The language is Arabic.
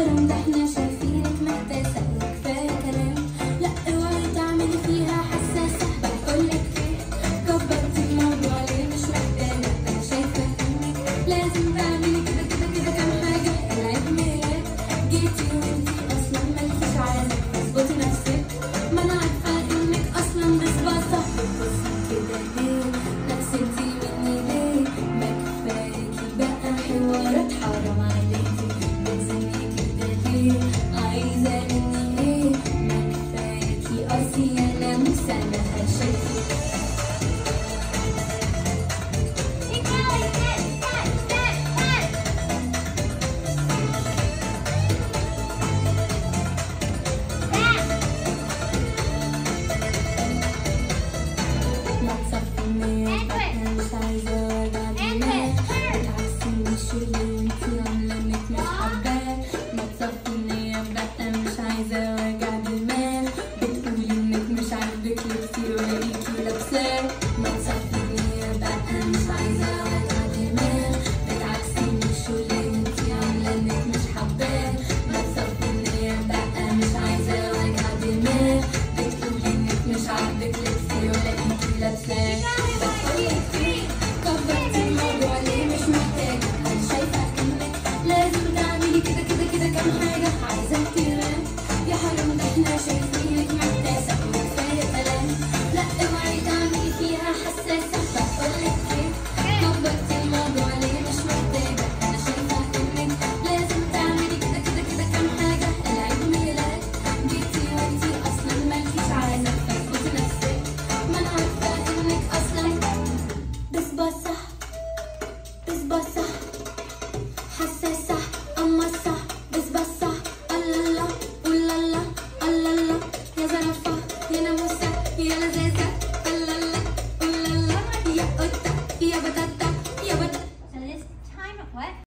Baharım dehne descendants and shapes. that's. حساسة قمصة بسبسة الله الله الله. يا زرافة يا ناموسة يا لذاذة الله الله.